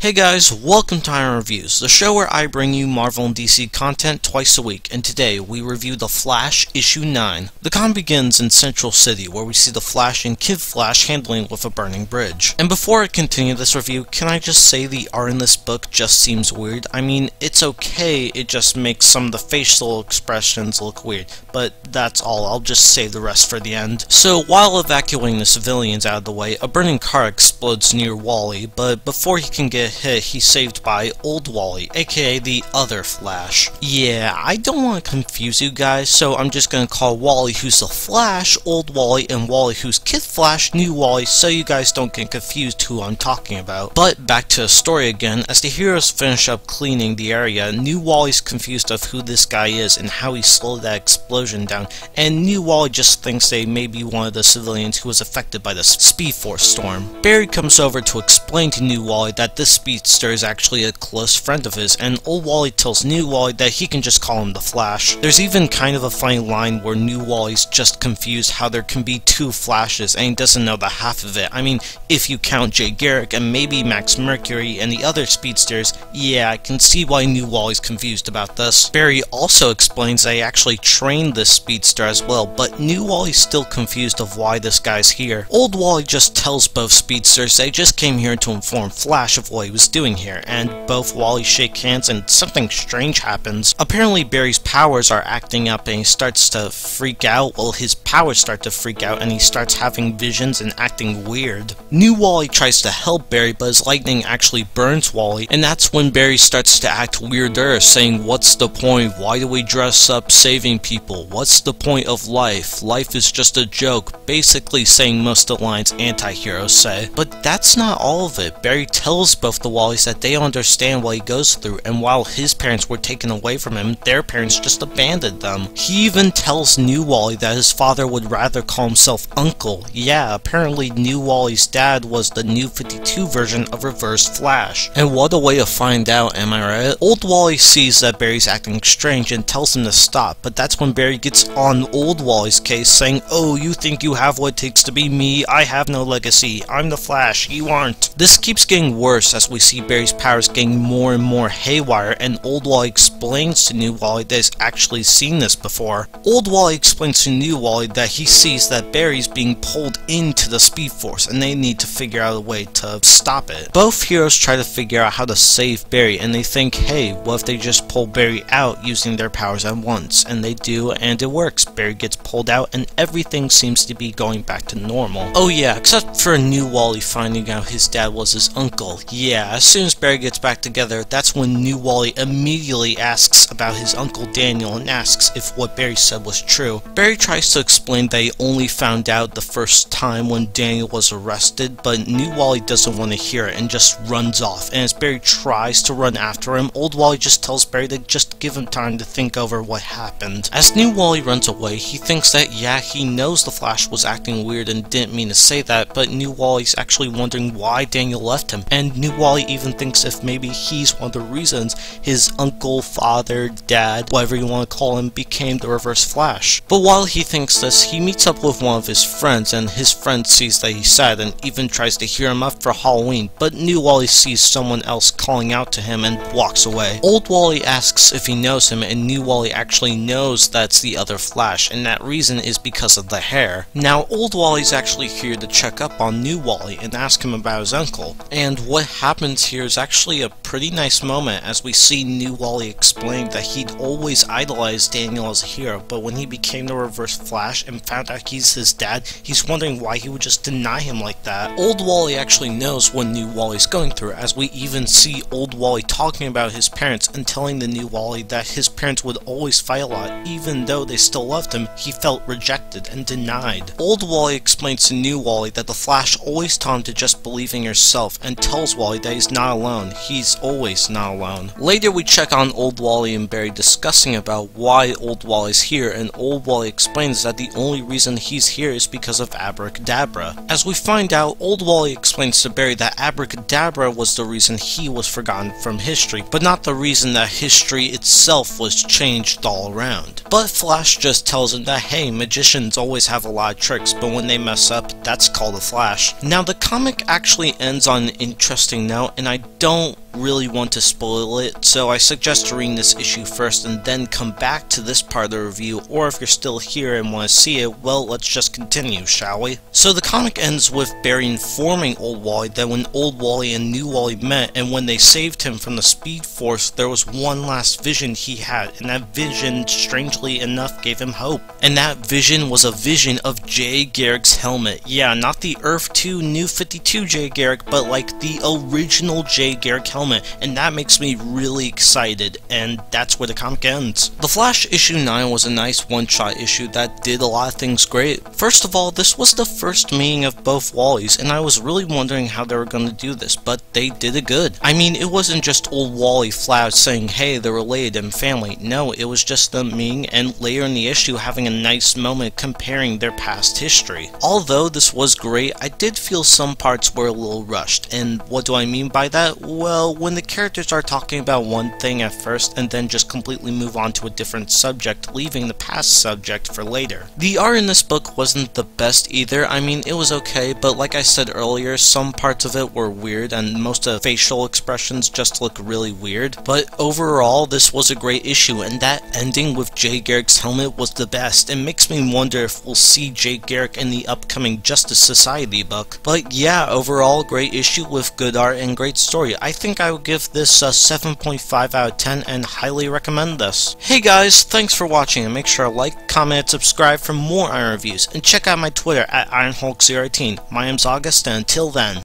Hey guys, welcome to Iron Reviews, the show where I bring you Marvel and DC content twice a week, and today we review The Flash Issue 9. The con begins in Central City, where we see The Flash and Kid Flash handling with a burning bridge. And before I continue this review, can I just say the art in this book just seems weird? I mean, it's okay, it just makes some of the facial expressions look weird, but that's all, I'll just save the rest for the end. So, while evacuating the civilians out of the way, a burning car explodes near Wally, but before he can get he's saved by Old Wally, aka the other Flash. Yeah, I don't want to confuse you guys, so I'm just gonna call Wally who's the Flash, Old Wally, and Wally who's Kid Flash, New Wally, so you guys don't get confused who I'm talking about. But back to the story again, as the heroes finish up cleaning the area, New Wally's confused of who this guy is and how he slowed that explosion down, and New Wally just thinks they may be one of the civilians who was affected by the Speed Force storm. Barry comes over to explain to New Wally that this Speedster is actually a close friend of his, and old Wally tells New Wally that he can just call him the Flash. There's even kind of a funny line where New Wally's just confused how there can be two Flashes, and he doesn't know the half of it. I mean, if you count Jay Garrick and maybe Max Mercury and the other Speedsters, yeah, I can see why New Wally's confused about this. Barry also explains he actually trained this Speedster as well, but New Wally's still confused of why this guy's here. Old Wally just tells both Speedsters they just came here to inform Flash of what was doing here, and both Wally shake hands and something strange happens. Apparently Barry's powers are acting up and he starts to freak out, well his powers start to freak out and he starts having visions and acting weird. New Wally tries to help Barry but his lightning actually burns Wally, and that's when Barry starts to act weirder, saying what's the point, why do we dress up saving people, what's the point of life, life is just a joke, basically saying most of the lines anti-heroes say. But that's not all of it, Barry tells both the Wallys that they understand what he goes through, and while his parents were taken away from him, their parents just abandoned them. He even tells New Wally that his father would rather call himself Uncle. Yeah, apparently New Wally's dad was the New 52 version of Reverse Flash. And what a way to find out, am I right? Old Wally sees that Barry's acting strange and tells him to stop, but that's when Barry gets on Old Wally's case saying, Oh, you think you have what it takes to be me? I have no legacy. I'm the Flash. You aren't. This keeps getting worse as we see Barry's powers getting more and more haywire, and Old Wally explains to New Wally that he's actually seen this before. Old Wally explains to New Wally that he sees that Barry's being pulled into the Speed Force, and they need to figure out a way to stop it. Both heroes try to figure out how to save Barry, and they think, hey, what if they just pull Barry out using their powers at once? And they do, and it works. Barry gets pulled out, and everything seems to be going back to normal. Oh yeah, except for New Wally finding out his dad was his uncle. Yeah, as soon as Barry gets back together, that's when New Wally immediately asks about his uncle Daniel and asks if what Barry said was true. Barry tries to explain that he only found out the first time when Daniel was arrested, but New Wally doesn't want to hear it and just runs off. And as Barry tries to run after him, Old Wally just tells Barry to just give him time to think over what happened. As New Wally runs away, he thinks that yeah, he knows the Flash was acting weird and didn't mean to say that, but New Wally's actually wondering why Daniel left him. And New Wally even thinks if maybe he's one of the reasons his uncle, father, dad, whatever you want to call him, became the Reverse Flash. But while he thinks this, he meets up with one of his friends, and his friend sees that he's sad and even tries to hear him up for Halloween, but New Wally sees someone else calling out to him and walks away. Old Wally asks if he knows him, and New Wally actually knows that's the other Flash, and that reason is because of the hair. Now, Old Wally's actually here to check up on New Wally and ask him about his uncle, and what happens here is actually a pretty nice moment as we see New Wally explain that he'd always idolized Daniel as a hero, but when he became the Reverse Flash and found out he's his dad, he's wondering why he would just deny him like that. Old Wally actually knows what New Wally's going through, as we even see Old Wally talking about his parents and telling the New Wally that his parents would always fight a lot, even though they still loved him, he felt rejected and denied. Old Wally explains to New Wally that the Flash always taught him to just believe in yourself and tells Wally that he's not alone, he's always not alone. Later we check on Old Wally and Barry discussing about why Old Wally's here, and Old Wally explains that the only reason he's here is because of Abracadabra. As we find out, Old Wally explains to Barry that Abracadabra was the reason he was forgotten from history, but not the reason that history itself was changed all around. But Flash just tells him that hey, magicians always have a lot of tricks, but when they mess up, that's called a flash. Now the comic actually ends on an interesting note, and I don't really want to spoil it, so I suggest reading this issue first and then come back to this part of the review, or if you're still here and want to see it, well, let's just continue, shall we? So the comic ends with Barry informing Old Wally that when Old Wally and New Wally met, and when they saved him from the Speed Force, there was one last vision he had, and that vision, strangely enough, gave him hope. And that vision was a vision of Jay Garrick's helmet. Yeah, not the Earth 2 New 52 Jay Garrick, but like the original Jay Garrick helmet helmet, and that makes me really excited, and that's where the comic ends. The Flash issue 9 was a nice one-shot issue that did a lot of things great. First of all, this was the first meeting of both Wallies, and I was really wondering how they were going to do this, but they did it good. I mean, it wasn't just old Wally Flash saying, hey, they're related and family. No, it was just them meeting, and later in the issue having a nice moment comparing their past history. Although this was great, I did feel some parts were a little rushed, and what do I mean by that? Well, when the characters are talking about one thing at first and then just completely move on to a different subject, leaving the past subject for later. The art in this book wasn't the best either, I mean it was okay, but like I said earlier, some parts of it were weird and most of the facial expressions just look really weird, but overall this was a great issue and that ending with Jay Garrick's helmet was the best. It makes me wonder if we'll see Jay Garrick in the upcoming Justice Society book. But yeah, overall great issue with good art and great story. I I would give this a 7.5 out of 10 and highly recommend this. Hey guys, thanks for watching and make sure to like, comment, and subscribe for more Iron reviews and check out my Twitter at IronHulk018. My name's August and until then.